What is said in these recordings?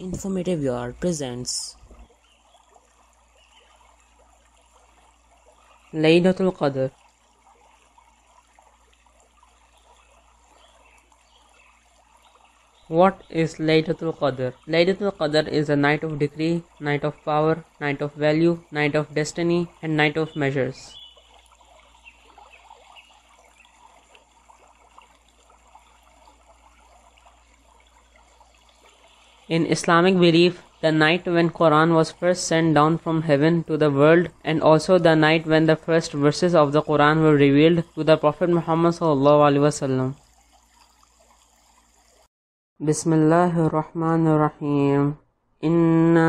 Informative Yard presents Laylatul Qadr What is Laylatul Qadr? Laylatul Qadr is a night of decree, night of power, night of value, night of destiny, and night of measures. In Islamic belief, the night when Quran was first sent down from heaven to the world and also the night when the first verses of the Quran were revealed to the Prophet Muhammad sallallahu alaihi wasallam. Bismillahir Rahmanir Rahim. Inna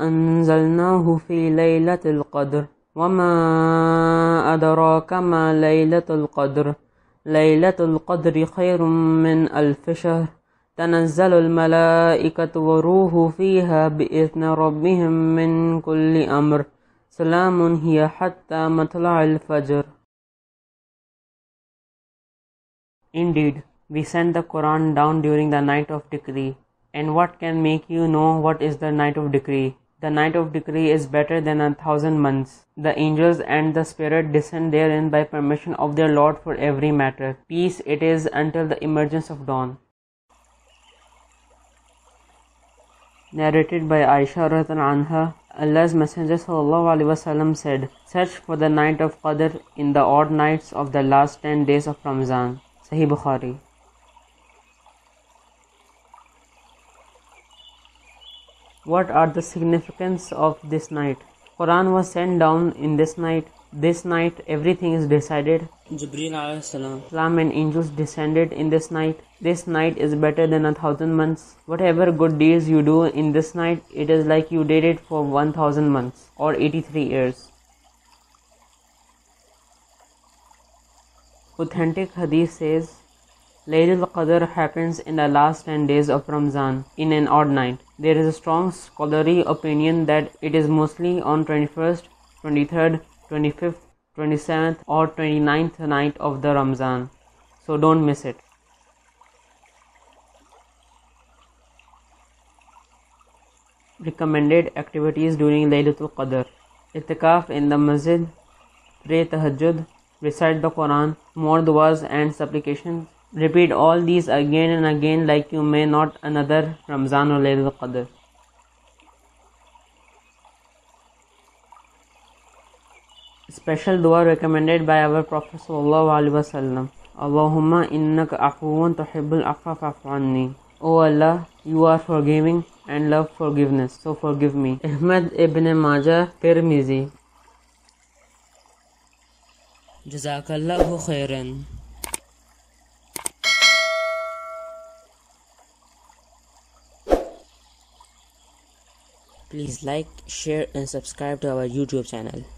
anzalnahu fi laylatil qadr. وما أدراك ما ليلة القدر ليلة القدر خير min alfi shahr. تنزل الملائكة وروح فيها بإذن ربهم من كل أمر سلام هي حتى مطلع الفجر Indeed, we sent the Quran down during the night of decree. And what can make you know what is the night of decree? The night of decree is better than a thousand months. The angels and the Spirit descend therein by permission of their Lord for every matter. Peace it is until the emergence of dawn. Narrated by Aisha anha, Allah's Messenger وسلم, said, Search for the night of Qadr in the odd nights of the last ten days of Ramzan. Sahih Bukhari. What are the significance of this night? Quran was sent down in this night. This night everything is decided. Jibreel Salam and angels descended in this night. This night is better than a thousand months. Whatever good deeds you do in this night, it is like you did it for one thousand months or eighty-three years. Authentic hadith says Laylatul Qadr happens in the last 10 days of Ramzan in an odd night. There is a strong scholarly opinion that it is mostly on 21st, 23rd, 25th, 27th or 29th night of the Ramzan. So don't miss it. Recommended activities during Laylatul Qadr. Itikaf in the masjid, pray tahajjud, recite the Quran, more du'as and supplications, Repeat all these again and again like you may not another Ramzan or Laylatul Qadr. Dua recommended by our Prophet sallallahu alaihi wasallam. Allahumma innaka afuwan tuhibbul afwa fa'fu anni. O Allah, you are forgiving and love forgiveness, so forgive me. Ahmad ibn Majah Tirmizi. Jazakallahu khairan. Please like, share and subscribe to our YouTube channel.